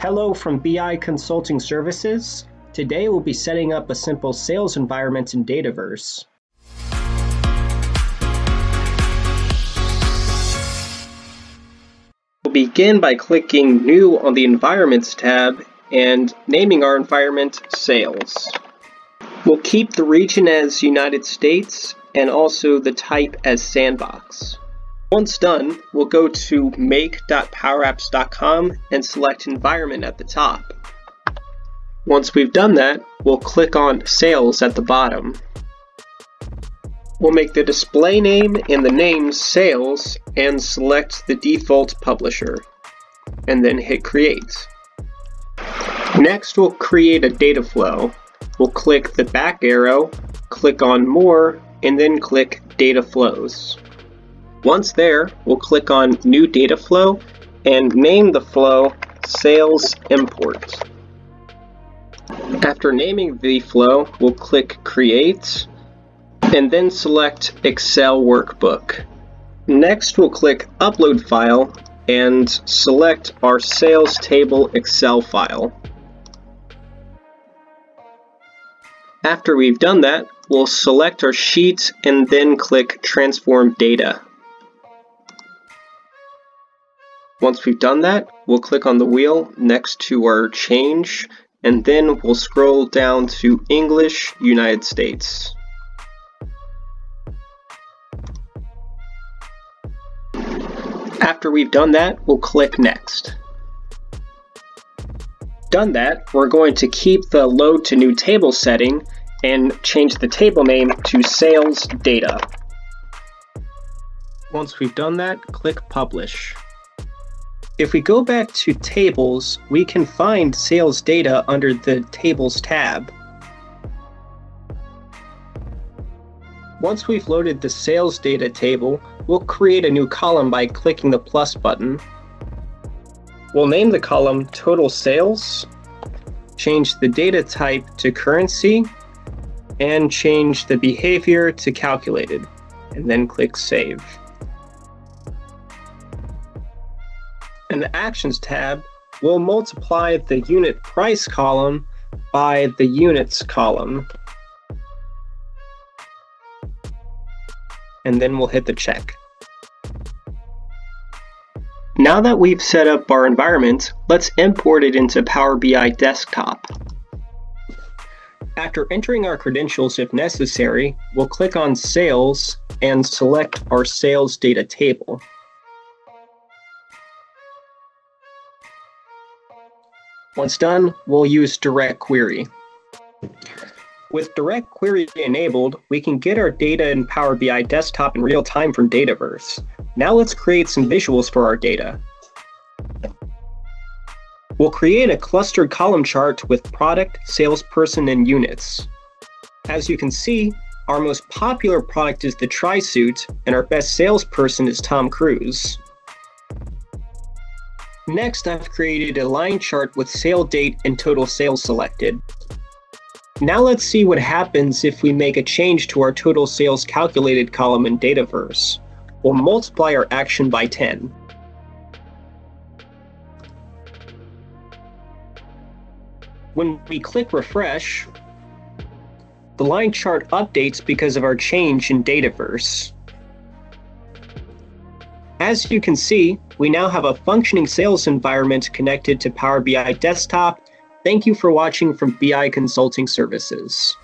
Hello from BI Consulting Services. Today we'll be setting up a simple sales environment in Dataverse. We'll begin by clicking New on the Environments tab and naming our environment Sales. We'll keep the region as United States and also the type as Sandbox. Once done, we'll go to make.powerapps.com and select environment at the top. Once we've done that, we'll click on sales at the bottom. We'll make the display name and the name sales and select the default publisher and then hit create. Next, we'll create a data flow. We'll click the back arrow, click on more, and then click data flows. Once there, we'll click on New Data Flow and name the flow Sales Import. After naming the flow, we'll click Create and then select Excel Workbook. Next, we'll click Upload File and select our Sales Table Excel file. After we've done that, we'll select our sheet and then click Transform Data. Once we've done that, we'll click on the wheel next to our change, and then we'll scroll down to English, United States. After we've done that, we'll click Next. Done that, we're going to keep the Load to New Table setting and change the table name to Sales Data. Once we've done that, click Publish. If we go back to tables, we can find sales data under the tables tab. Once we've loaded the sales data table, we'll create a new column by clicking the plus button. We'll name the column total sales, change the data type to currency, and change the behavior to calculated, and then click save. In the Actions tab, we'll multiply the unit price column by the units column. And then we'll hit the check. Now that we've set up our environment, let's import it into Power BI Desktop. After entering our credentials if necessary, we'll click on Sales and select our sales data table. Once done, we'll use Direct Query. With Direct Query enabled, we can get our data in Power BI Desktop in real time from Dataverse. Now let's create some visuals for our data. We'll create a clustered column chart with product, salesperson, and units. As you can see, our most popular product is the tri-suit, and our best salesperson is Tom Cruise. Next, I've created a line chart with sale date and total sales selected. Now let's see what happens if we make a change to our total sales calculated column in Dataverse. We'll multiply our action by 10. When we click refresh, the line chart updates because of our change in Dataverse. As you can see, we now have a functioning sales environment connected to Power BI Desktop. Thank you for watching from BI Consulting Services.